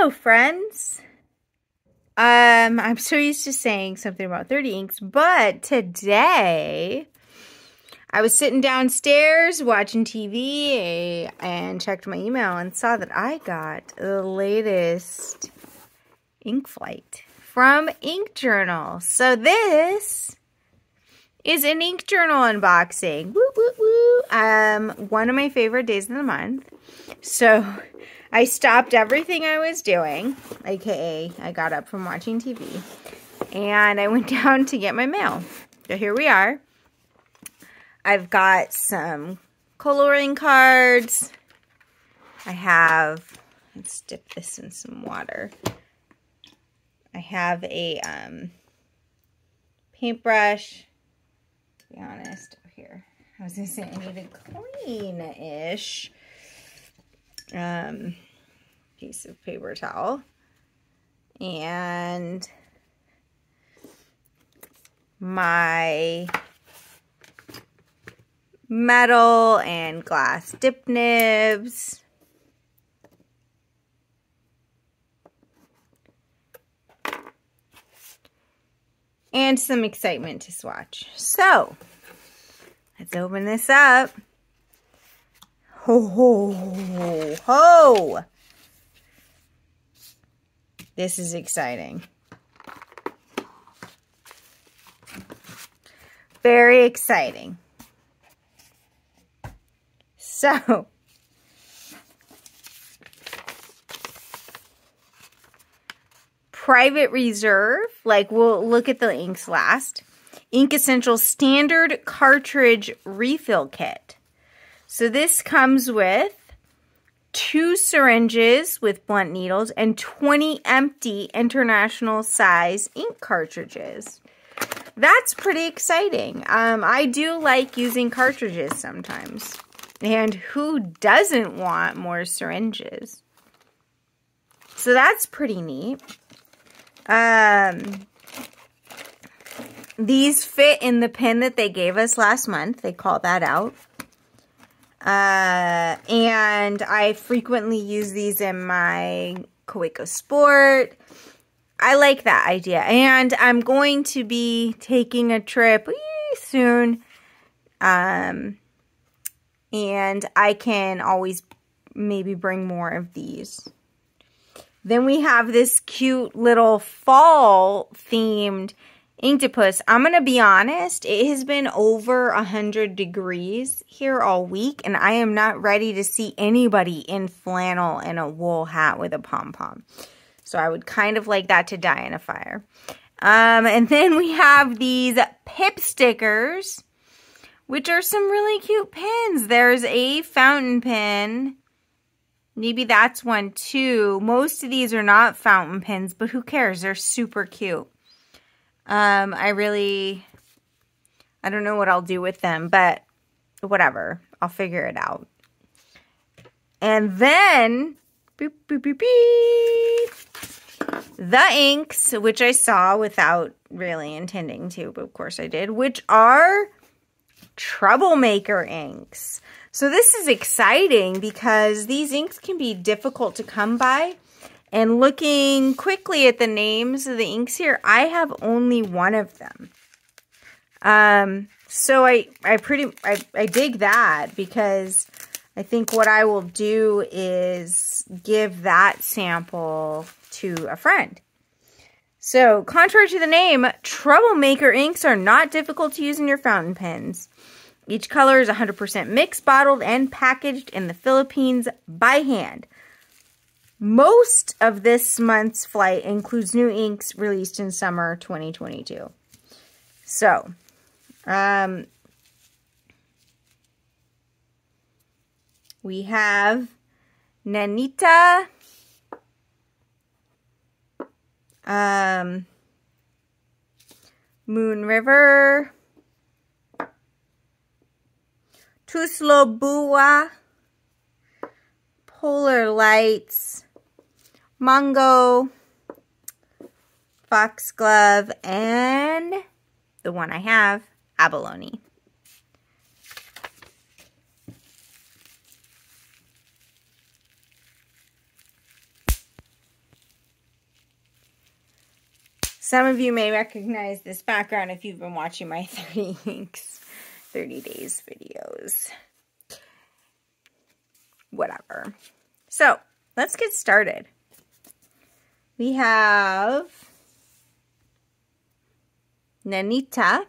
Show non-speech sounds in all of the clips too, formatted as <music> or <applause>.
Hello, friends. Um, I'm so used to saying something about 30 inks, but today I was sitting downstairs watching TV and checked my email and saw that I got the latest ink flight from Ink Journal. So this is an ink journal unboxing. Woo, woo, woo. Um, one of my favorite days of the month. So I stopped everything I was doing, aka I got up from watching TV, and I went <laughs> down to get my mail. So here we are. I've got some coloring cards. I have, let's dip this in some water. I have a um, paintbrush. To be honest, here. I was going to say I need a clean-ish um, piece of paper towel. And my metal and glass dip nibs. And some excitement to swatch. So, let's open this up. Ho, ho, ho. This is exciting. Very exciting. So, private reserve, like we'll look at the inks last. Ink Essential Standard Cartridge Refill Kit. So this comes with two syringes with blunt needles and 20 empty international size ink cartridges. That's pretty exciting. Um, I do like using cartridges sometimes. And who doesn't want more syringes? So that's pretty neat. Um, these fit in the pin that they gave us last month. They call that out. Uh, and I frequently use these in my Kaweco Sport. I like that idea. And I'm going to be taking a trip soon. Um, and I can always maybe bring more of these. Then we have this cute little fall themed Inktopus, I'm going to be honest, it has been over 100 degrees here all week, and I am not ready to see anybody in flannel and a wool hat with a pom-pom. So I would kind of like that to die in a fire. Um, and <laughs> then we have these pip stickers, which are some really cute pins. There's a fountain pen. Maybe that's one too. Most of these are not fountain pens, but who cares? They're super cute. Um, I really, I don't know what I'll do with them, but whatever. I'll figure it out. And then, boop, boop, boop, beep, the inks, which I saw without really intending to, but of course I did, which are troublemaker inks. So this is exciting because these inks can be difficult to come by. And looking quickly at the names of the inks here, I have only one of them. Um, so I, I pretty, I, I dig that because I think what I will do is give that sample to a friend. So, contrary to the name, Troublemaker inks are not difficult to use in your fountain pens. Each color is 100% mixed, bottled, and packaged in the Philippines by hand. Most of this month's flight includes new inks released in summer 2022. So, um, we have Nanita, um, Moon River, Tuslob Bua, Polar Lights, Mango, Foxglove, and the one I have, Abalone. Some of you may recognize this background if you've been watching my <laughs> 30 weeks, 30 days videos. Whatever. So, let's get started. We have Nanita.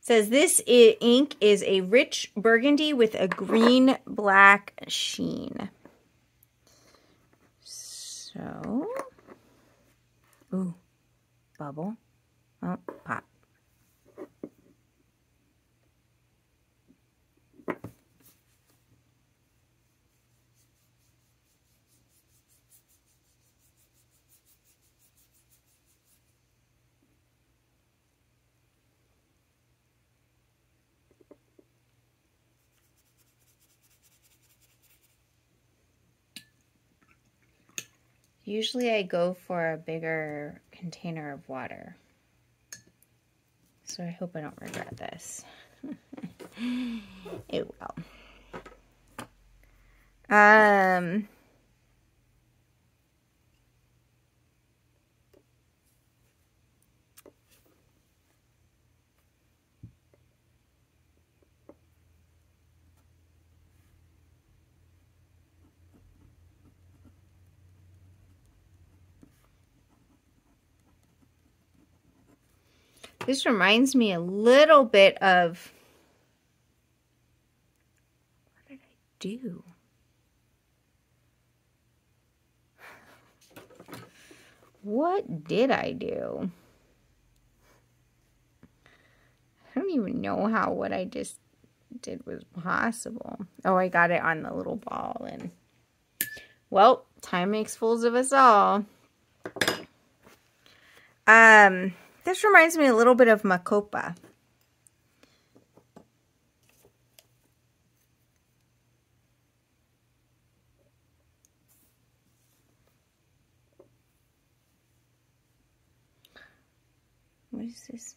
says this ink is a rich burgundy with a green black sheen. So, ooh, bubble. Oh, pop. Usually I go for a bigger container of water. So I hope I don't regret this. <laughs> it will. Um, This reminds me a little bit of... What did I do? What did I do? I don't even know how what I just did was possible. Oh, I got it on the little ball and well, time makes fools of us all. Um, this reminds me a little bit of Makopa. What is this?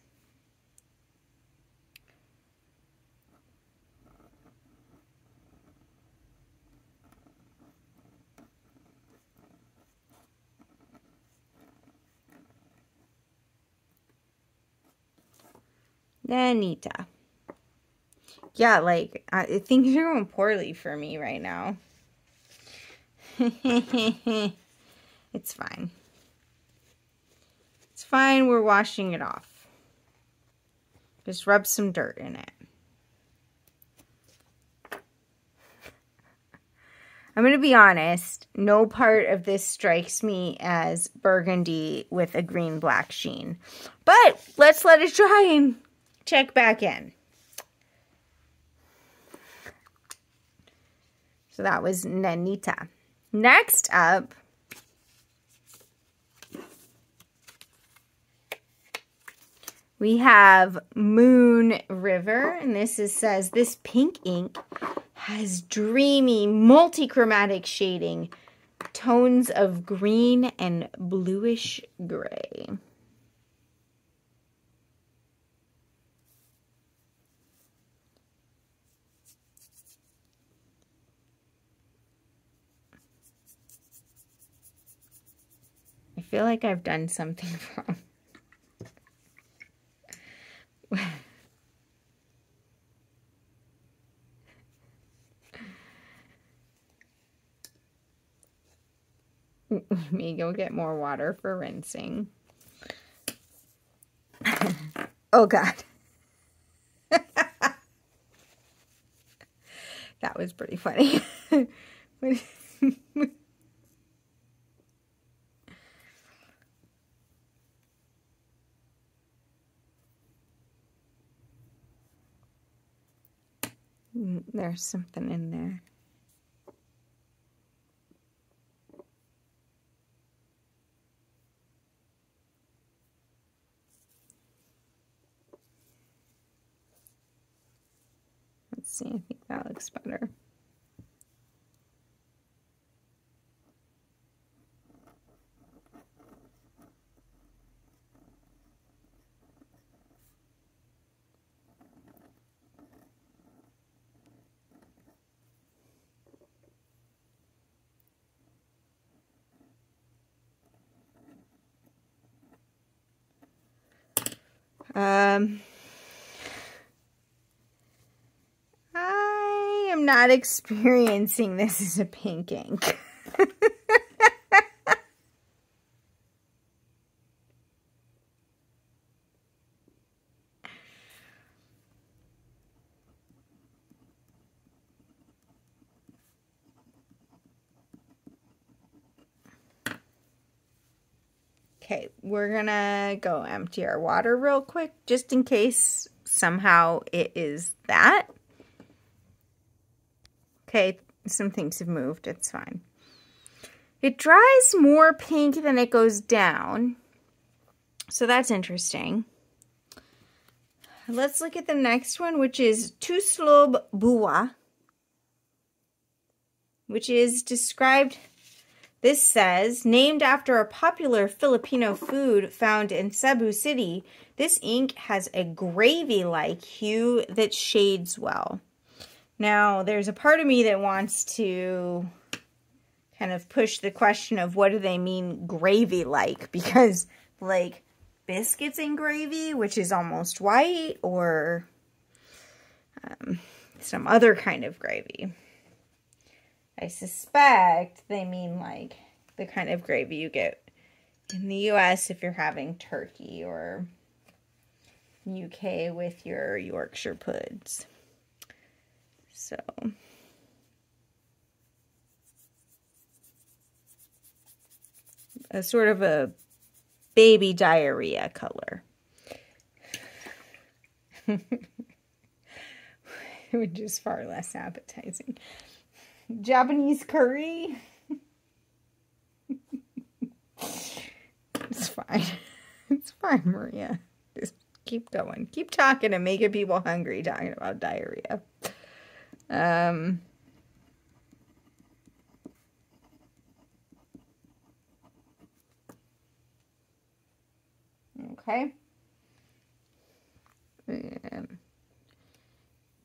Anita. Yeah, like, I, things are going poorly for me right now. <laughs> it's fine. It's fine. We're washing it off. Just rub some dirt in it. I'm going to be honest, no part of this strikes me as burgundy with a green-black sheen. But let's let it dry and check back in. So that was Nanita. Next up, we have Moon River, and this is, says this pink ink has dreamy, multichromatic shading, tones of green and bluish gray. Feel like I've done something <laughs> wrong. <laughs> Me go get more water for rinsing. oh God. <laughs> that was pretty funny. Mm, there's something in there. Let's see, I think that looks better. Um, I am not <laughs> experiencing this as a pink ink. <laughs> Okay, we're gonna go empty our water real quick, just in case somehow it is that. Okay, some things have moved, it's fine. It dries more pink than it goes down, so that's interesting. Let's look at the next one, which is Tuslob Bua, which is described this says, named after a popular Filipino food found in Cebu City, this ink has a gravy-like hue that shades well. Now, there's a part of me that wants to kind of push the question of what do they mean gravy-like? <laughs> Because, like, biscuits and gravy, which is almost white, or um, some other kind of gravy. I suspect they mean like the kind of gravy you get in the US if you're having turkey or UK with your Yorkshire puds. So a sort of a baby diarrhea color. <laughs> Which is far less appetizing. Japanese curry. it's fine. <laughs> It's fine, Maria. Just keep going. Keep talking and making people hungry talking about diarrhea. Um, okay. Um,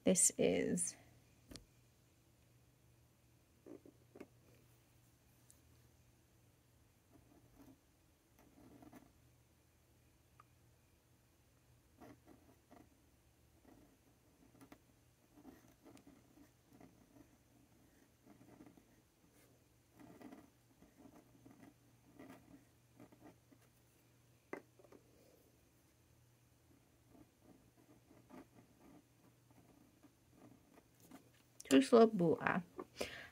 this is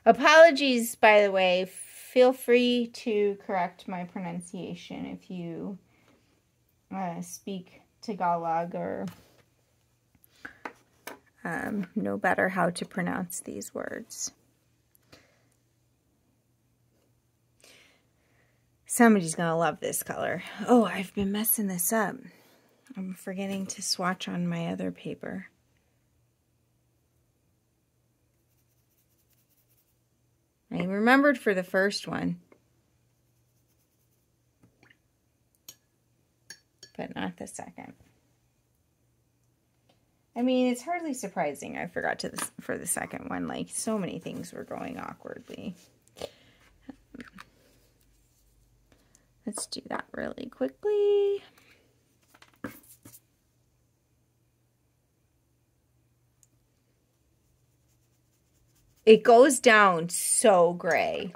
Apologies, by the way. Feel free to correct my pronunciation if you uh, speak Tagalog or um, know better how to pronounce these words. Somebody's going to love this color. Oh, I've been messing this up. I'm forgetting to swatch on my other paper. I remembered for the first one. But not the second. I mean, it's hardly surprising I forgot to this, for the second one. Like, so many things were going awkwardly. Let's do that really quickly. It goes down so gray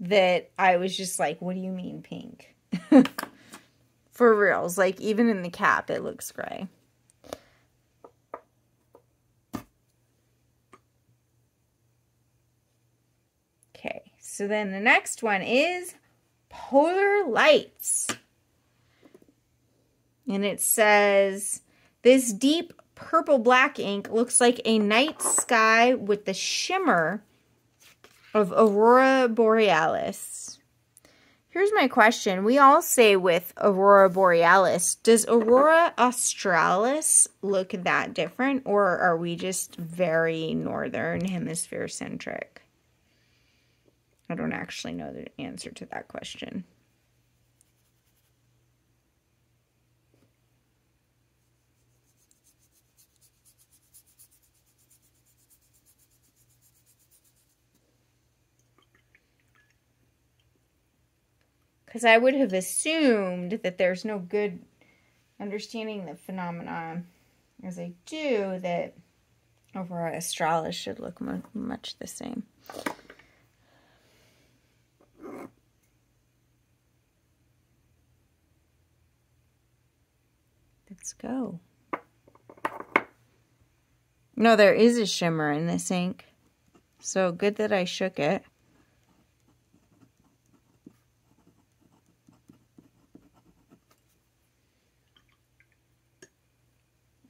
that I was just like, what do you mean pink? <laughs> For reals, like even in the cap, it looks gray. Okay, so then the next one is Polar Lights. And it says, this deep purple black ink looks like a night sky with the shimmer of Aurora Borealis. Here's my question. We all say with Aurora Borealis, does Aurora Australis look that different or are we just very northern hemisphere centric? I don't actually know the answer to that question. Because I would have assumed that there's no good understanding the phenomenon as I do that overall Australis should look much the same. Let's go. No, there is a shimmer in this ink. So good that I shook it.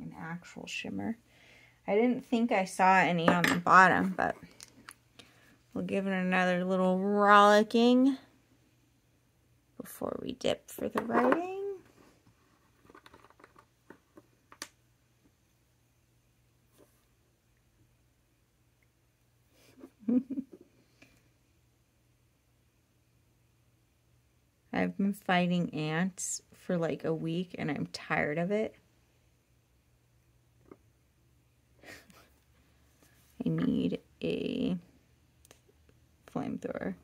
An actual shimmer. I didn't think I saw any on the bottom, but we'll give it another little rollicking before we dip for the writing. <laughs> I've been fighting ants for like a week and I'm tired of it. Need a flamethrower.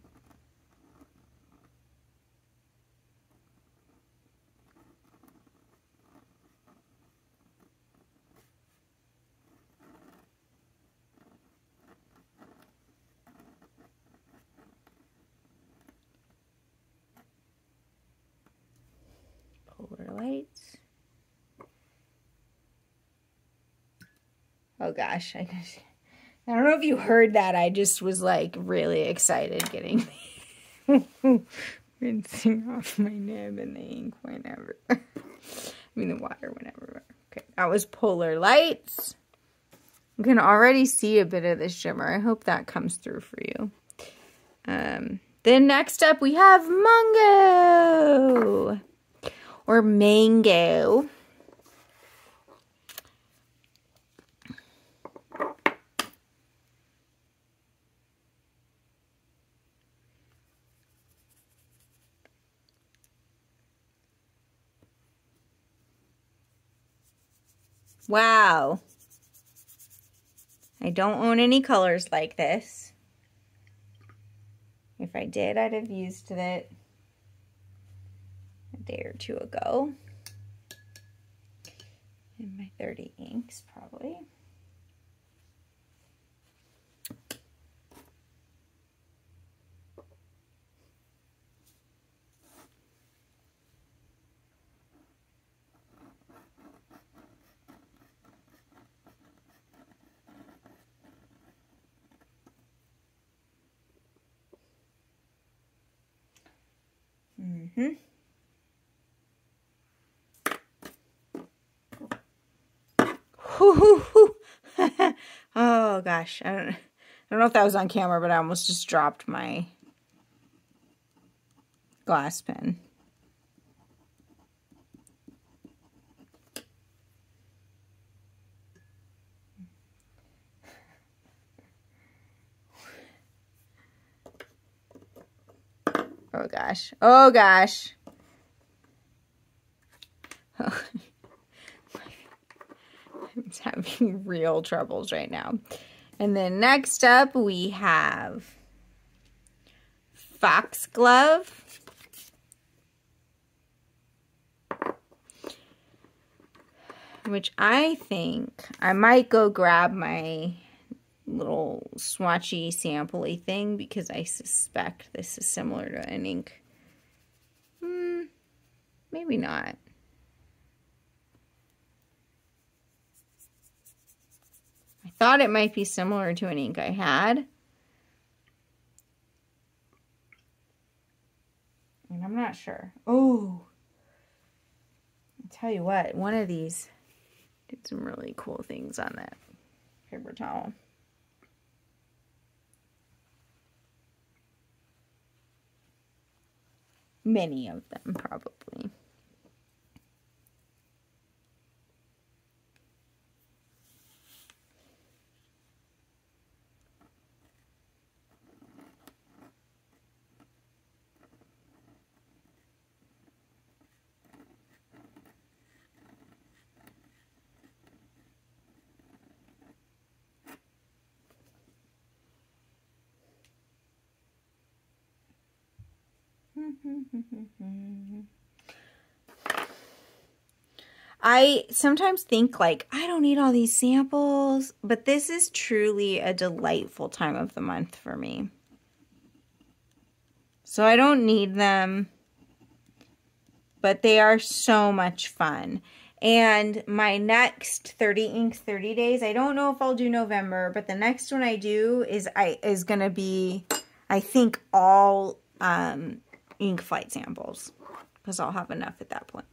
lights. Oh gosh, I just, I don't know if you heard that. I just was like really excited getting <laughs> rinsing off my nib and the ink went everywhere. <laughs> I mean the water went everywhere. Okay, that was polar lights. You can already see a bit of the shimmer. I hope that comes through for you. Um, then next up we have Mungo or mango. Wow. I don't own any colors like this. If I did, I'd have used it a day or two ago. In my 30 inks, probably. Mm-hmm. <laughs> oh gosh, I don't, I don't know if that was on camera, but I almost just dropped my glass pen. Oh Oh gosh. <laughs> I'm having real troubles right now. And then next up we have Foxglove. Which I think I might go grab my little swatchy sampley thing because I suspect this is similar to an ink. Maybe not. I thought it might be similar to an ink I had. And I'm not sure. Oh, I'll tell you what, one of these did some really cool things on that paper towel. Many of them, probably. <laughs> I sometimes think like I don't need all these samples, but this is truly a delightful time of the month for me. So I don't need them, but they are so much fun. And my next 30 inks, 30 days, I don't know if I'll do November, but the next one I do is I is going to be I think all um ink flight samples because I'll have enough at that point.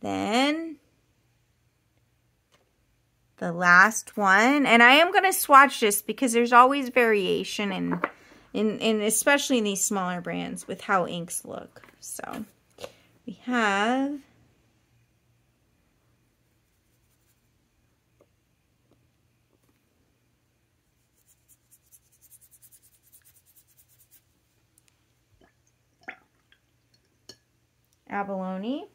Then the last one, and I am going to swatch this because there's always variation in, in, in especially in these smaller brands with how inks look. So we have abalone.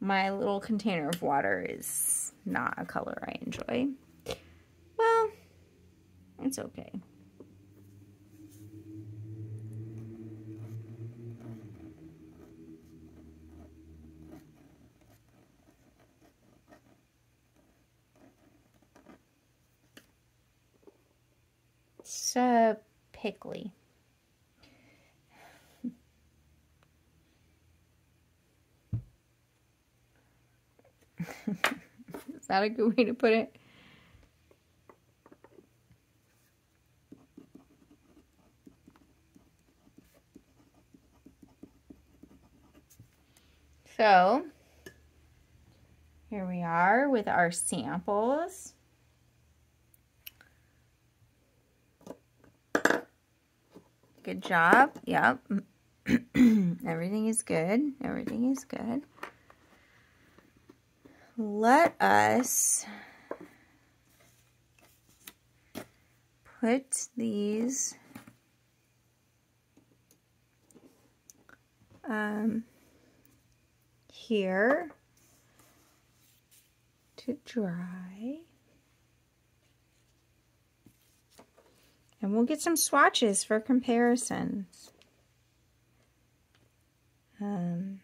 My little container of water is not a color I enjoy. Well, it's okay. So pickly. <laughs> Is that a good way to put it? So, here we are with our samples. Good job. Yep. <clears throat> Everything is good. Everything is good let us put these um, here to dry. And we'll get some swatches for comparisons. Um,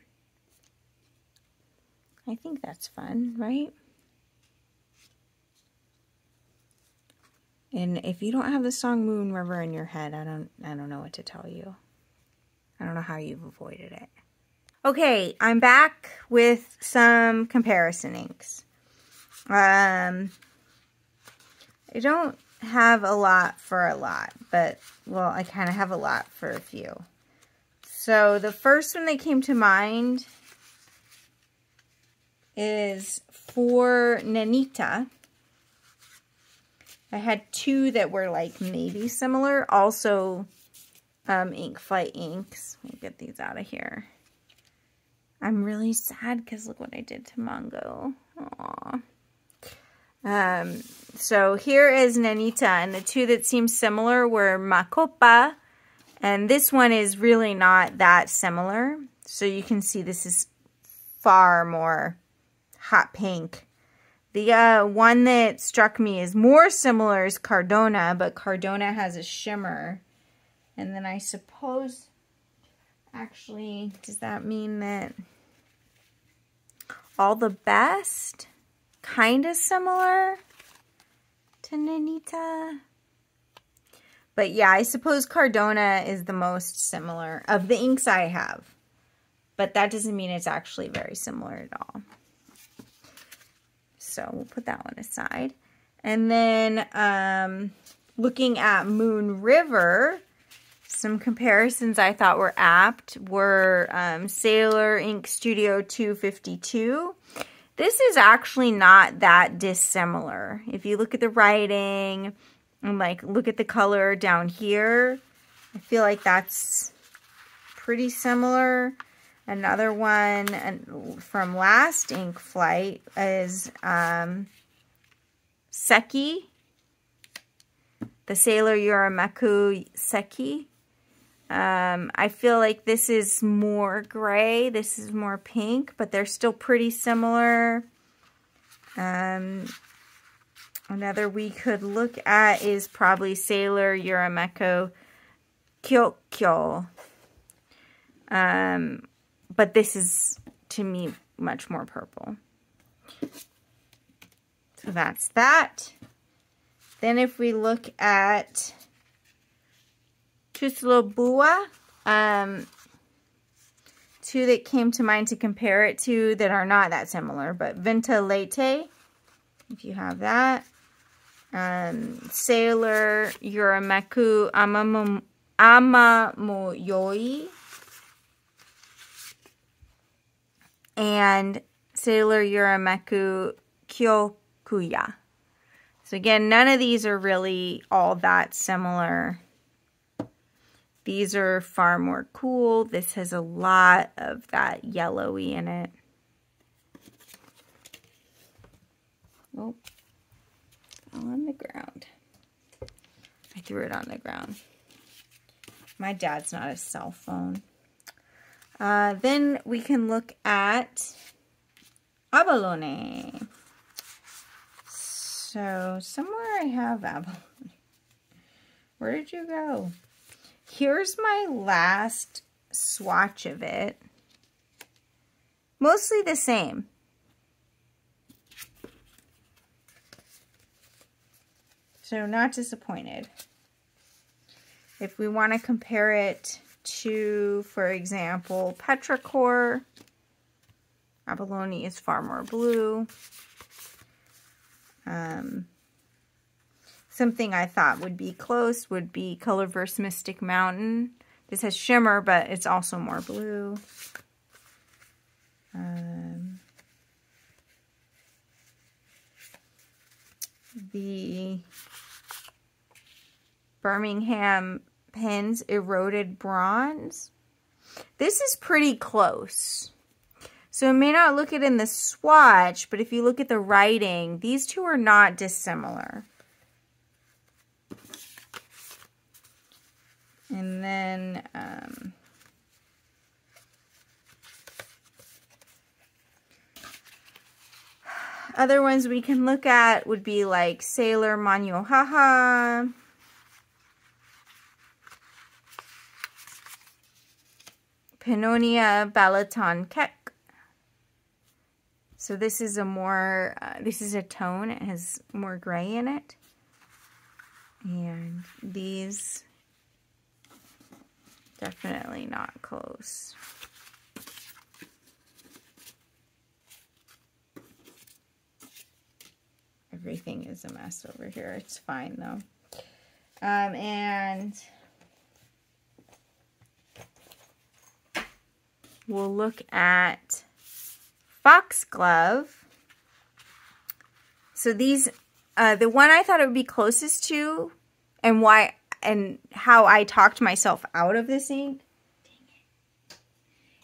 I think that's fun, right? And if you don't have the song Moon River in your head, I don't I don't know what to tell you. I don't know how you've avoided it. Okay, I'm back with some comparison inks. Um I don't have a lot for a lot, but well, I kind of have a lot for a few. So the first one that came to mind is for Nanita. I had two that were like maybe similar. Also, um, Ink Flight inks. Let me get these out of here. I'm really sad because look what I did to Mongo. Aww. Um, so here is Nanita, and the two that seemed similar were Makopa, and this one is really not that similar. So you can see this is far more hot pink. The uh, one that struck me is more similar is Cardona, but Cardona has a shimmer. And then I suppose, actually, does that mean that all the best kind of similar to Nanita? But yeah, I suppose Cardona is the most similar of the inks I have. But that doesn't mean it's actually very similar at all. So we'll put that one aside. And then um, looking at Moon River, some comparisons I thought were apt were um, Sailor Ink Studio 252. This is actually not that dissimilar. If you look at the writing and like look at the color down here, I feel like that's pretty similar. Another one from last ink flight is um, Seki, the Sailor Yurameku Seki. Um, I feel like this is more gray, this is more pink, but they're still pretty similar. Um, another we could look at is probably Sailor Yurameku Kyokuya. Um, but this is, to me, much more purple. So that's that. Then if we look at Tuslob Bua, um, two that came to mind to compare it to that are not that similar, but Vinta Latte, if you have that. Um, Sailor Amamu, Amamoyoi. And Sailor Yurameku Kyokuya. So again, none of these are really all that similar. These are far more cool. This has a lot of that yellowy in it. Oh, on the ground. I threw it on the ground. My dad's not a cell phone. Uh, then we can look at abalone. So somewhere I have abalone. Where did you go? Here's my last swatch of it. Mostly the same. So not disappointed. If we want to compare it to, for example, Petrichor, Abalone is far more blue. Um, something I thought would be close would be Colorverse Mystic Mountain. This has shimmer, but it's also more blue. Um, the Birmingham Pens Eroded Bronze. This is pretty close. So it may not look it in the swatch, but if you look at the writing, these two are not dissimilar. And then um, other ones we can look at would be like Sailor Manyohaha. Pannonia Balaton Kek. So this is a more, uh, this is a tone. It has more gray in it. And these, definitely not close. Everything is a mess over here. It's fine though. Um, and we'll look at Foxglove. So these, uh, the one I thought it would be closest to and why and how I talked myself out of this ink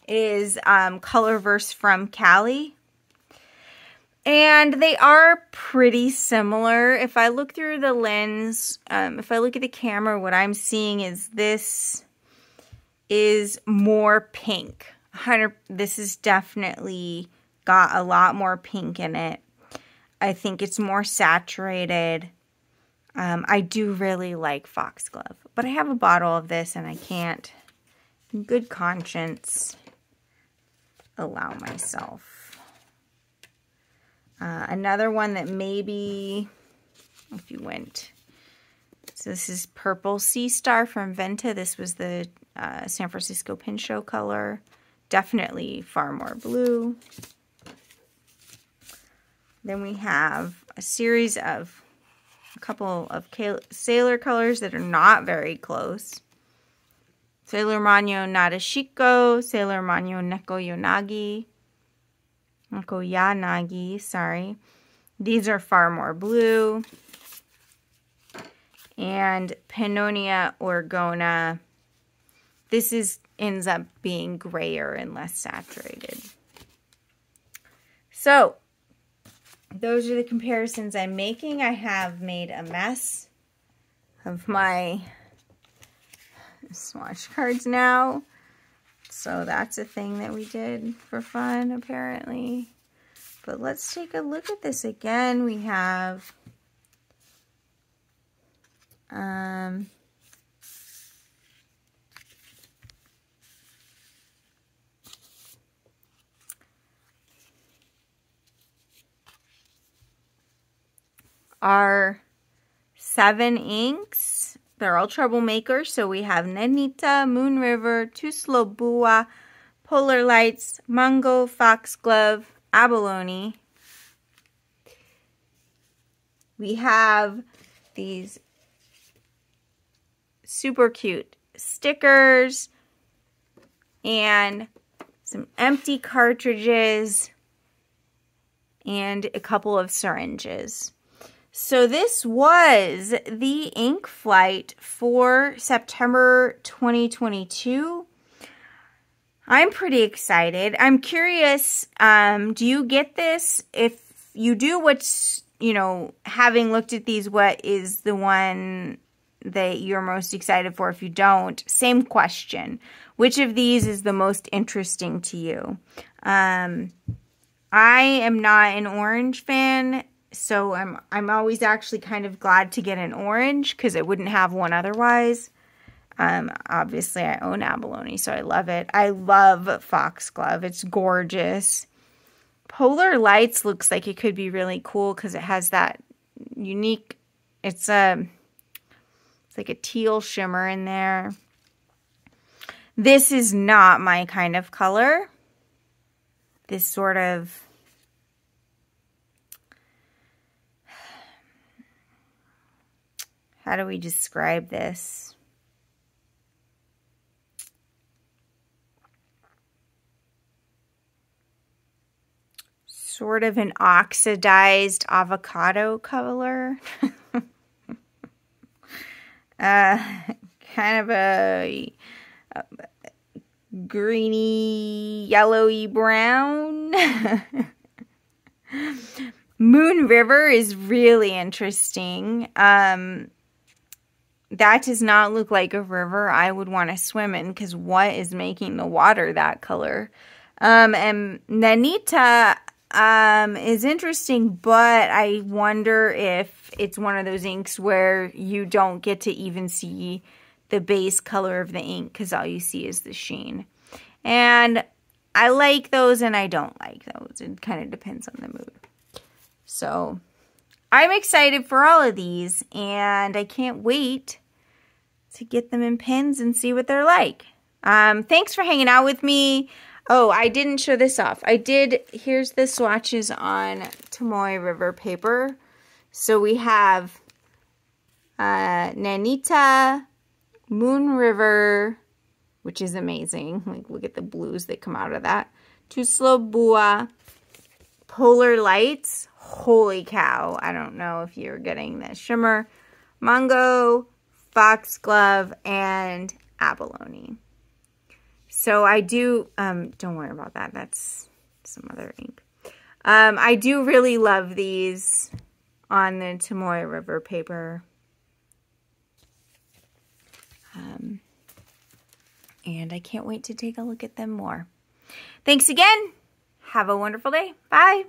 is um, Colorverse from Cali. And they are pretty similar. If I look through the lens, um, if I look at the camera, what I'm seeing is this is more pink. 100 this is definitely got a lot more pink in it. I think it's more saturated. Um, I do really like Foxglove, but I have a bottle of this and I can't, in good conscience, allow myself. Uh, another one that maybe, if you went, so this is Purple Sea Star from Vinta. This was the uh, San Francisco Pen Show color definitely far more blue. Then we have a series of a couple of sailor colors that are not very close. Sailor Manyo Nadeshiko, Sailor Manyo Neko Yonagi, Neko Yanagi, sorry. These are far more blue. And Pannonia Orgona. This is ends up being grayer and less saturated. So, those are the comparisons I'm making. I have made a mess of my swatch cards now. So that's a thing that we did for fun, apparently. But let's take a look at this again. We have um, are seven inks. They're all troublemakers. So we have Nanita, Moon River, Tuslob Bua, Polar Lights, Mango, Foxglove, Abalone. We have these super cute stickers and some empty cartridges and a couple of syringes. So this was the ink flight for September 2022. I'm pretty excited. I'm curious, um, do you get this? If you do, what's, you know, having looked at these, what is the one that you're most excited for? If you don't, same question. Which of these is the most interesting to you? Um, I am not an orange fan, so I'm I'm always actually kind of glad to get an orange because I wouldn't have one otherwise. Um, obviously, I own abalone, so I love it. I love foxglove. It's gorgeous. Polar Lights looks like it could be really cool because it has that unique, it's a, um, it's like a teal shimmer in there. This is not my kind of color. This sort of how do we describe this? Sort of an oxidized avocado color. <laughs> uh, kind of a, a greeny, yellowy brown. <laughs> Moon River is really interesting. Um, that does not look like a river I would want to swim in because what is making the water that color? Um, and Nanita um, is interesting, but I wonder if it's one of those inks where you don't get to even see the base color of the ink because all you see is the sheen. And I like those and I don't like those. It kind of depends on the mood. So I'm excited for all of these and I can't wait to get them in pens and see what they're like. Um, thanks for hanging out with me. Oh, I didn't show this off. I did, here's the swatches on Tomoe River paper. So we have uh, Nanita, Moon River, which is amazing. <laughs> Like, look at the blues that come out of that. Tuslob Bua, Polar Lights. Holy cow. I don't know if you're getting the shimmer. Mango, Foxglove, and Abalone. So I do, um, don't worry about that. That's some other ink. Um, I do really love these on the Tomoe River paper. Um, and I can't wait to take a look at them more. Thanks again. Have a wonderful day. Bye.